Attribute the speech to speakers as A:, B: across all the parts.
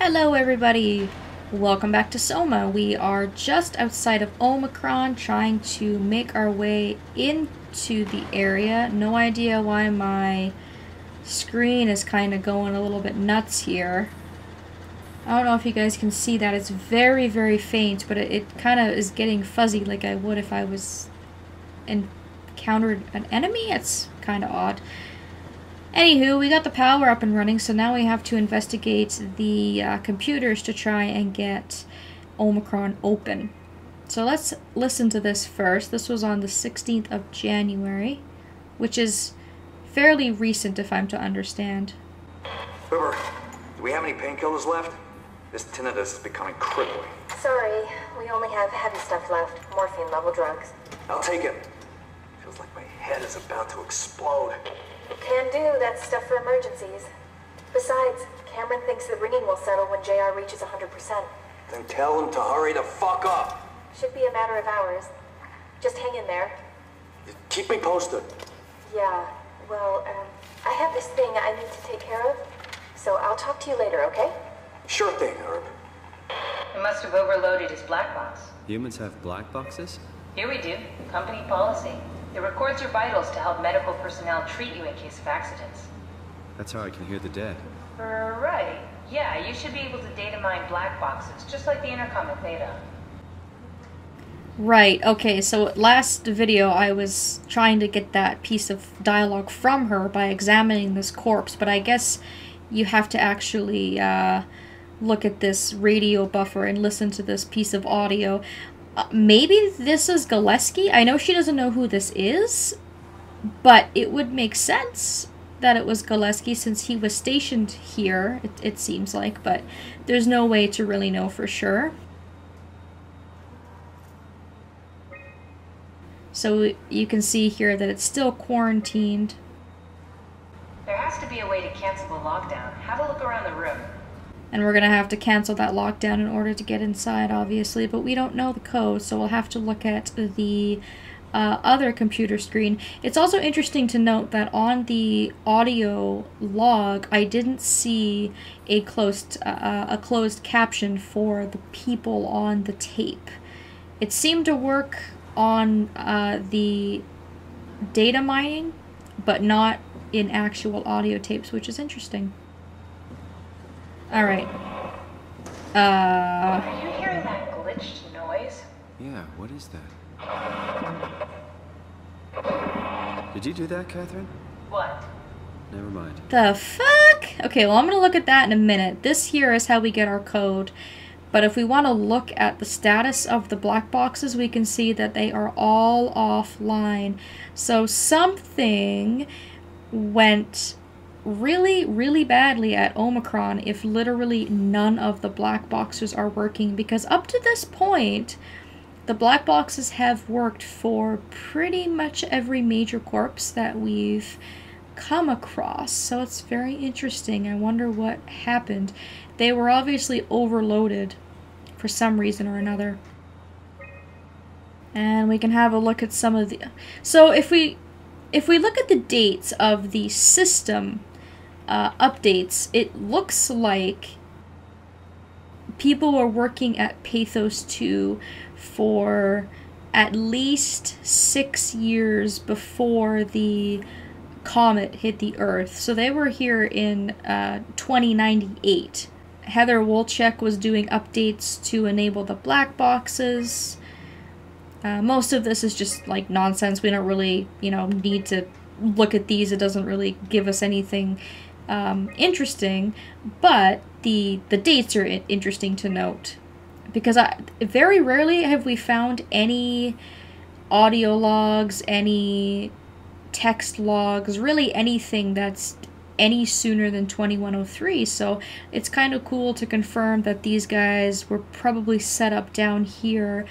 A: Hello everybody! Welcome back to Soma. We are just outside of Omicron trying to make our way into the area. No idea why my screen is kind of going a little bit nuts here. I don't know if you guys can see that. It's very, very faint, but it, it kind of is getting fuzzy like I would if I was encountered an enemy. It's kind of odd. Anywho, we got the power up and running, so now we have to investigate the uh, computers to try and get Omicron open. So let's listen to this first. This was on the 16th of January, which is fairly recent if I'm to understand.
B: River, do we have any painkillers left? This tinnitus is becoming crippling.
C: Sorry, we only have heavy stuff left. Morphine level drugs.
B: I'll take it. Feels like my head is about to explode.
C: Can do, that's stuff for emergencies. Besides, Cameron thinks the ringing will settle when JR reaches 100%.
B: Then tell him to hurry the fuck up.
C: Should be a matter of hours. Just hang in there.
B: Keep me posted.
C: Yeah, well, um, I have this thing I need to take care of, so I'll talk to you later, okay?
B: Sure thing, Herb.
D: He must have overloaded his black box.
E: Humans have black boxes?
D: Here we do. Company policy. It records your vitals to help medical personnel treat you in case of accidents.
E: That's how I can hear the dead.
D: Right. Yeah, you should be able to data mine black boxes, just like the intercom at Theta.
A: Right, okay, so last video I was trying to get that piece of dialogue from her by examining this corpse, but I guess you have to actually uh, look at this radio buffer and listen to this piece of audio. Uh, maybe this is Gillespie? I know she doesn't know who this is, but it would make sense that it was Gillespie since he was stationed here, it, it seems like, but there's no way to really know for sure. So you can see here that it's still quarantined.
D: There has to be a way to cancel the lockdown. Have a look around.
A: And we're going to have to cancel that lockdown in order to get inside, obviously, but we don't know the code, so we'll have to look at the uh, other computer screen. It's also interesting to note that on the audio log, I didn't see a closed, uh, a closed caption for the people on the tape. It seemed to work on uh, the data mining, but not in actual audio tapes, which is interesting. Alright. Uh...
D: Are you hearing that glitched noise?
E: Yeah, what is that? Did you do that, Catherine?
D: What?
E: Never mind.
A: The fuck? Okay, well, I'm gonna look at that in a minute. This here is how we get our code. But if we want to look at the status of the black boxes, we can see that they are all offline. So something went really, really badly at Omicron if literally none of the black boxes are working because up to this point, the black boxes have worked for pretty much every major corpse that we've come across. So it's very interesting. I wonder what happened. They were obviously overloaded for some reason or another. And we can have a look at some of the... So if we if we look at the dates of the system uh, updates, it looks like people were working at Pathos 2 for at least six years before the comet hit the Earth. So they were here in uh, 2098. Heather Wolchek was doing updates to enable the black boxes. Uh, most of this is just like nonsense. We don't really, you know, need to look at these. It doesn't really give us anything um, interesting, but the the dates are interesting to note because I very rarely have we found any audio logs, any text logs, really anything that's any sooner than 2103. So it's kind of cool to confirm that these guys were probably set up down here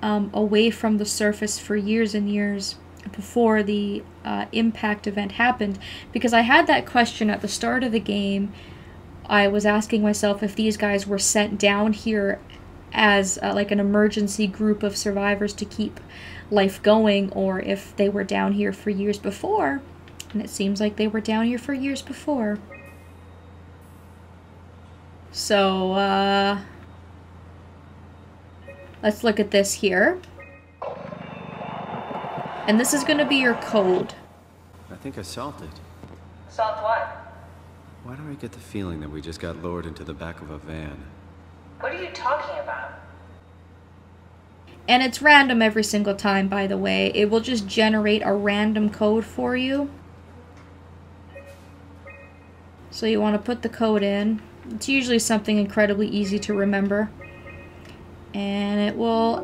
A: um, away from the surface for years and years before the uh, impact event happened because I had that question at the start of the game. I was asking myself if these guys were sent down here as uh, like an emergency group of survivors to keep life going or if they were down here for years before. And it seems like they were down here for years before. So, uh, let's look at this here. And this is going to be your code.
E: I think I solved it.
D: Solved what?
E: Why do I get the feeling that we just got lowered into the back of a van?
D: What are you talking about?
A: And it's random every single time, by the way. It will just generate a random code for you. So you want to put the code in. It's usually something incredibly easy to remember. And it will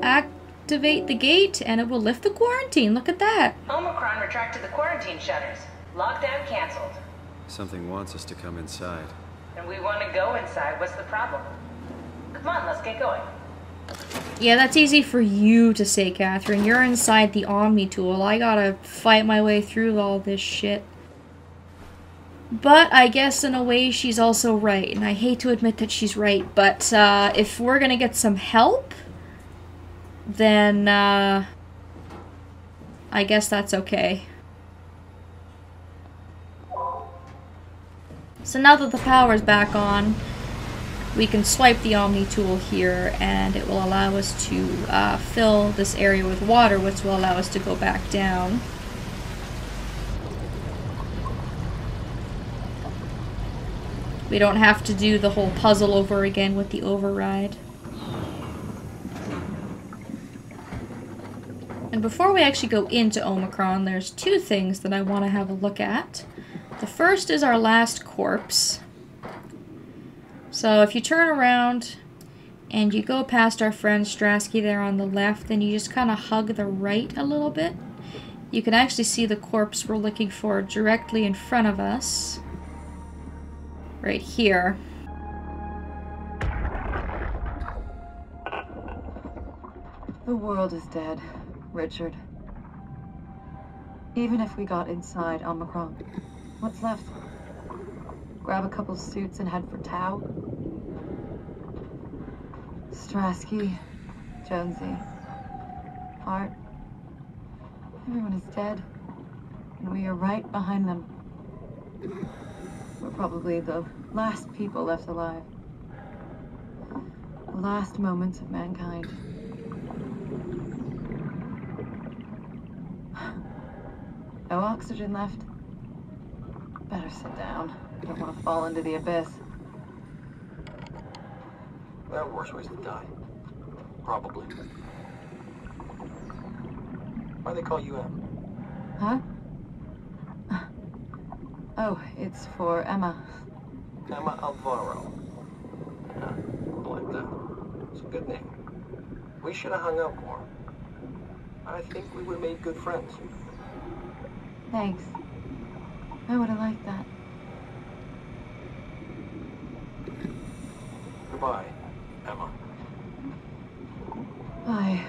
A: activate the gate and it will lift the quarantine. Look at that.
D: Omicron retracted the quarantine shutters. Lockdown canceled.
E: Something wants us to come inside.
D: And we want to go inside. What's the problem? Come on, let's get going.
A: Yeah, that's easy for you to say, Catherine. You're inside the Omni tool. I gotta fight my way through all this shit. But I guess in a way she's also right, and I hate to admit that she's right, but uh, if we're gonna get some help, then uh, I guess that's okay. So now that the power's back on, we can swipe the Omni tool here and it will allow us to uh, fill this area with water, which will allow us to go back down. We don't have to do the whole puzzle over again with the override. And before we actually go into Omicron, there's two things that I want to have a look at. The first is our last corpse. So if you turn around and you go past our friend Strasky there on the left, and you just kind of hug the right a little bit, you can actually see the corpse we're looking for directly in front of us. Right here.
F: The world is dead, Richard. Even if we got inside Omicron, what's left? Grab a couple suits and head for Tau? Strasky, Jonesy, Hart. Everyone is dead, and we are right behind them. We're probably the last people left alive. The last moments of mankind. No oxygen left. Better sit down. I Don't want to fall into the abyss.
G: There are worse ways to die. Probably. Why they call you M?
F: Huh? Oh, it's for Emma.
G: Emma Alvaro. Yeah, I like that. It's a good name. We should have hung out more. I think we would have made good friends.
F: Thanks. I would have liked that.
G: Goodbye, Emma.
F: Bye.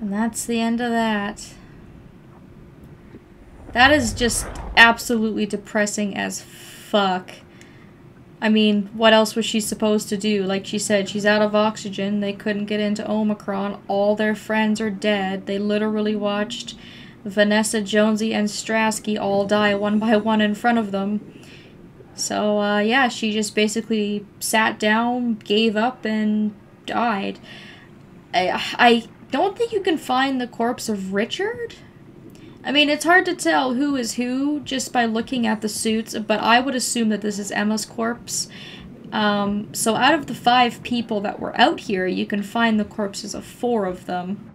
A: And that's the end of that. That is just absolutely depressing as fuck. I mean, what else was she supposed to do? Like she said, she's out of oxygen. They couldn't get into Omicron. All their friends are dead. They literally watched Vanessa, Jonesy, and Strasky all die one by one in front of them. So, uh, yeah, she just basically sat down, gave up, and died. I, I don't think you can find the corpse of Richard. I mean, it's hard to tell who is who just by looking at the suits, but I would assume that this is Emma's corpse. Um, so out of the five people that were out here, you can find the corpses of four of them.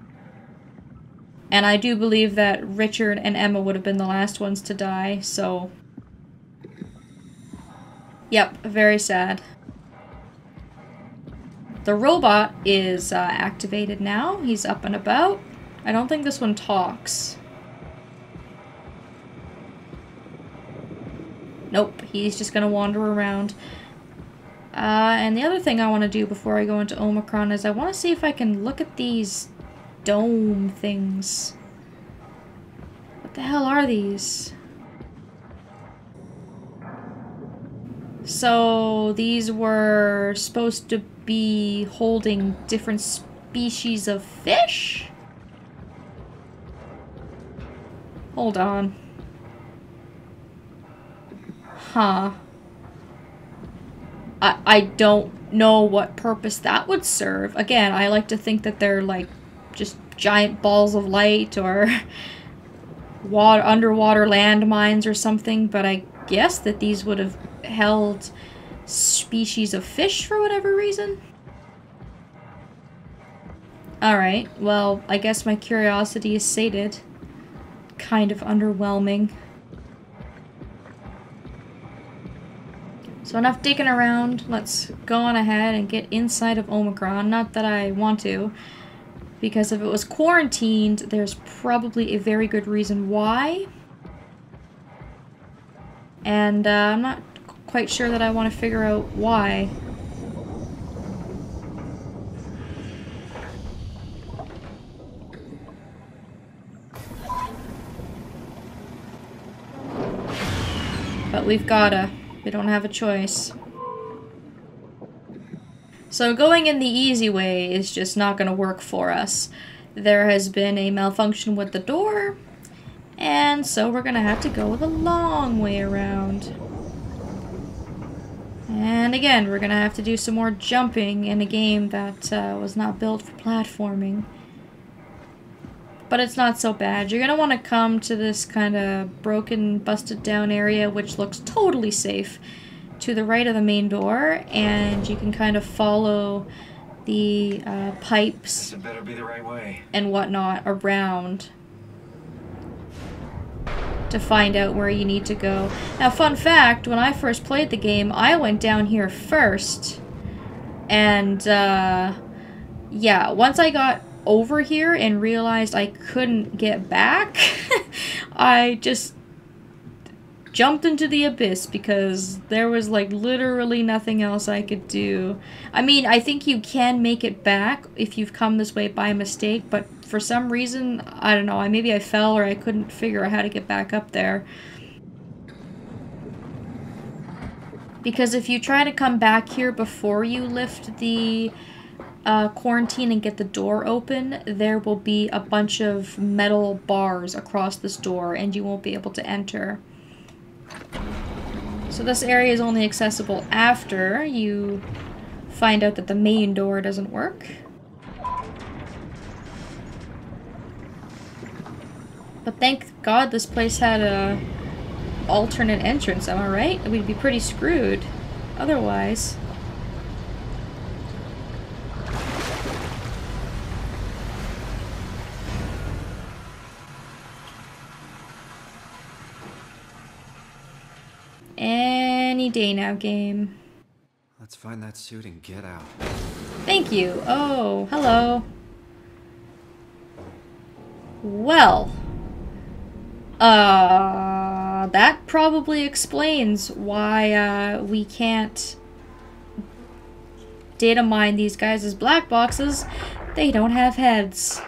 A: And I do believe that Richard and Emma would have been the last ones to die, so... Yep, very sad. The robot is uh, activated now. He's up and about. I don't think this one talks. Nope, he's just gonna wander around. Uh, and the other thing I want to do before I go into Omicron is I want to see if I can look at these dome things. What the hell are these? So these were supposed to be holding different species of fish? Hold on. Huh. I, I don't know what purpose that would serve. Again, I like to think that they're like just giant balls of light or water underwater landmines or something, but I guess that these would have held species of fish for whatever reason. Alright, well, I guess my curiosity is sated. Kind of underwhelming. So enough digging around, let's go on ahead and get inside of Omicron. Not that I want to, because if it was quarantined, there's probably a very good reason why. And uh, I'm not quite sure that I want to figure out why. But we've gotta. We don't have a choice. So going in the easy way is just not gonna work for us. There has been a malfunction with the door, and so we're gonna have to go the long way around. And again, we're gonna have to do some more jumping in a game that uh, was not built for platforming. But it's not so bad. You're gonna want to come to this kind of broken, busted down area, which looks totally safe, to the right of the main door, and you can kind of follow the uh, pipes
B: the right
A: and whatnot around to find out where you need to go. Now, fun fact, when I first played the game, I went down here first. And, uh, yeah, once I got over here and realized I couldn't get back, I just jumped into the abyss because there was like literally nothing else I could do. I mean, I think you can make it back if you've come this way by mistake, but for some reason, I don't know, I maybe I fell or I couldn't figure out how to get back up there. Because if you try to come back here before you lift the uh, quarantine and get the door open, there will be a bunch of metal bars across this door and you won't be able to enter. So this area is only accessible after you find out that the main door doesn't work. But thank God this place had a alternate entrance, am I right? We'd be pretty screwed otherwise. Any day now, game.
E: Let's find that suit and get out.
A: Thank you. Oh, hello. Well. Uh, that probably explains why uh, we can't data mine these guys as black boxes. They don't have heads.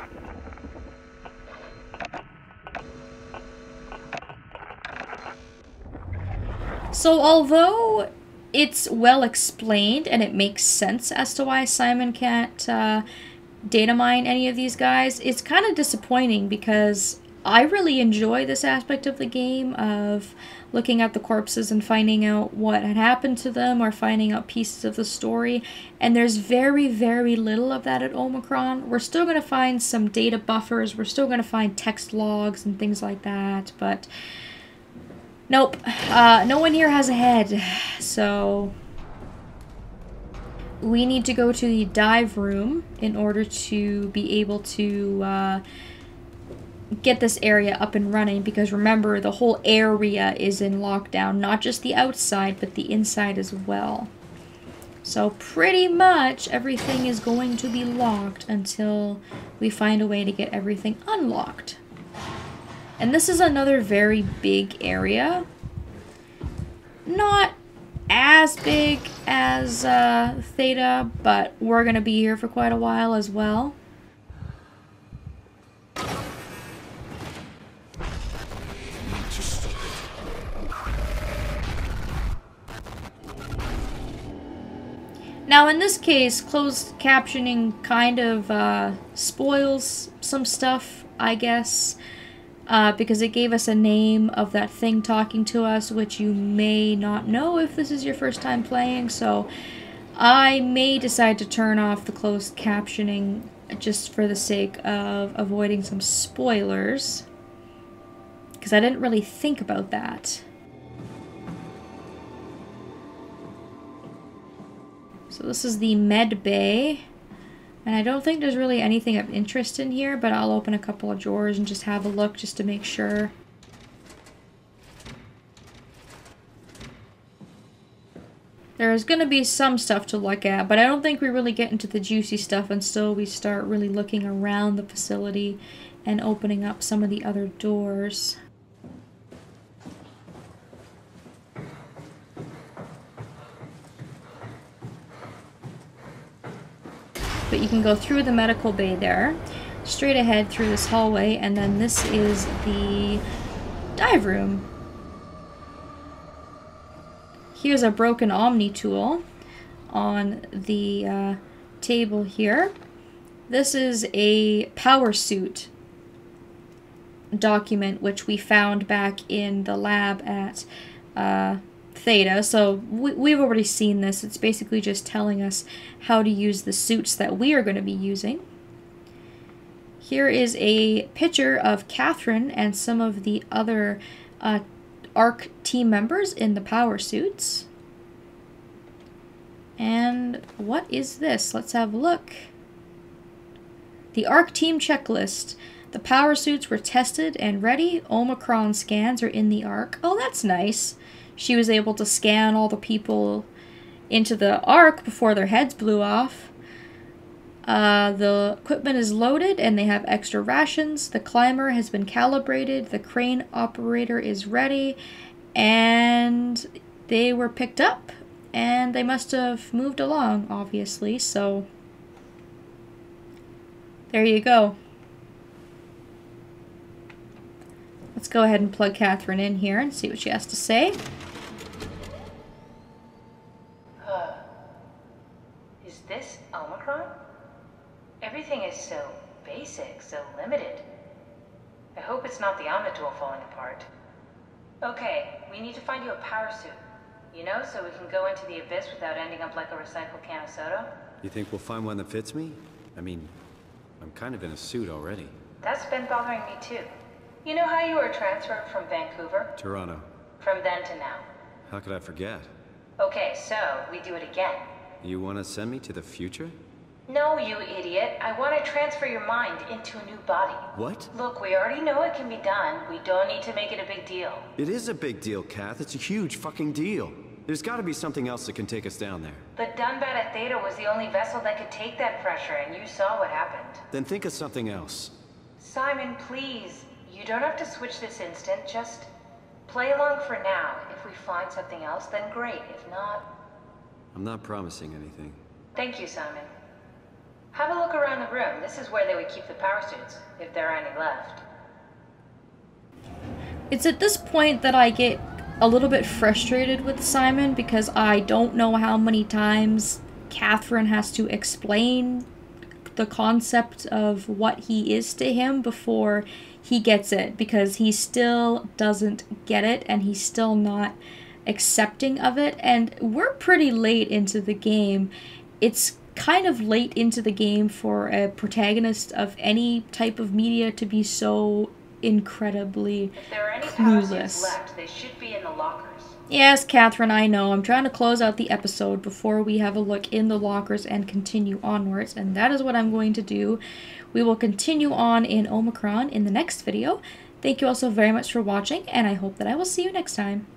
A: So although it's well explained and it makes sense as to why Simon can't uh, data mine any of these guys, it's kind of disappointing because I really enjoy this aspect of the game of looking at the corpses and finding out what had happened to them or finding out pieces of the story. And there's very, very little of that at Omicron. We're still going to find some data buffers, we're still going to find text logs and things like that, but Nope. Uh, no one here has a head. So we need to go to the dive room in order to be able to uh, get this area up and running because remember the whole area is in lockdown not just the outside but the inside as well so pretty much everything is going to be locked until we find a way to get everything unlocked and this is another very big area. Not as big as uh, Theta, but we're going to be here for quite a while as well. Now, in this case, closed captioning kind of uh, spoils some stuff, I guess. Uh, because it gave us a name of that thing talking to us, which you may not know if this is your first time playing. So I may decide to turn off the closed captioning just for the sake of avoiding some spoilers. Because I didn't really think about that. So this is the med bay. And I don't think there's really anything of interest in here, but I'll open a couple of drawers and just have a look just to make sure. There's going to be some stuff to look at, but I don't think we really get into the juicy stuff until we start really looking around the facility and opening up some of the other doors. but you can go through the medical bay there, straight ahead through this hallway, and then this is the dive room. Here's a broken Omni tool on the uh, table here. This is a power suit document which we found back in the lab at uh, theta, so we, we've already seen this. It's basically just telling us how to use the suits that we are going to be using. Here is a picture of Catherine and some of the other uh, ARK team members in the power suits. And what is this? Let's have a look. The ARK team checklist. The power suits were tested and ready. Omicron scans are in the ARK. Oh, that's nice she was able to scan all the people into the ark before their heads blew off. Uh, the equipment is loaded and they have extra rations. The climber has been calibrated. The crane operator is ready. And they were picked up and they must have moved along, obviously. So there you go. Let's go ahead and plug Catherine in here and see what she has to say.
D: Is this Omicron? Everything is so basic, so limited. I hope it's not the Omnitool falling apart. Okay, we need to find you a power suit. You know, so we can go into the abyss without ending up like a recycled can of soda?
E: You think we'll find one that fits me? I mean, I'm kind of in a suit already.
D: That's been bothering me too. You know how you were transferred from Vancouver?
E: Toronto.
D: From then to now.
E: How could I forget?
D: Okay, so we do it again.
E: You want to send me to the future?
D: No, you idiot. I want to transfer your mind into a new body.
E: What?
D: Look, we already know it can be done. We don't need to make it a big deal.
E: It is a big deal, Kath. It's a huge fucking deal. There's got to be something else that can take us down there.
D: But at Theta was the only vessel that could take that pressure, and you saw what happened.
E: Then think of something else.
D: Simon, please. You don't have to switch this instant. Just play along for now. If we find something else, then great. If not...
E: I'm not promising anything.
D: Thank you, Simon. Have a look around the room. This is where they would keep the power suits, if there are any left.
A: It's at this point that I get a little bit frustrated with Simon because I don't know how many times Catherine has to explain the concept of what he is to him before he gets it because he still doesn't get it and he's still not accepting of it and we're pretty late into the game it's kind of late into the game for a protagonist of any type of media to be so incredibly
D: If there are any power suits
A: clueless.
D: left, they should be in.
A: Yes, Catherine, I know. I'm trying to close out the episode before we have a look in the lockers and continue onwards, and that is what I'm going to do. We will continue on in Omicron in the next video. Thank you all so very much for watching, and I hope that I will see you next time.